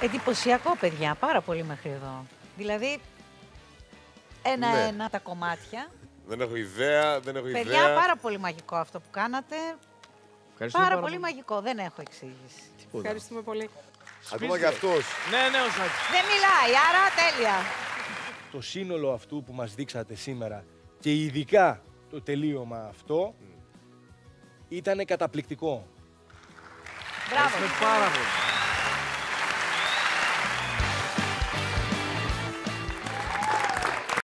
Εντυπωσιακό, παιδιά, πάρα πολύ μέχρι εδώ. Δηλαδή, ένα-ένα Ναι. τα κομμάτια. Δεν έχω ιδέα, δεν έχω Παιδιά, ιδέα. πάρα πολύ μαγικό αυτό που κάνατε. Πάρα πολύ μαγικό, δεν έχω εξήγηση. Ευχαριστούμε πολύ. Ακόμα και αυτός. Ναι, ναι, ο Σάκης. Δεν μιλάει, άρα τέλεια. Το σύνολο αυτού που μας δείξατε σήμερα και ειδικά το τελείωμα αυτό ήταν καταπληκτικό. Μπράβο. Ευχαριστούμε πάρα πολύ.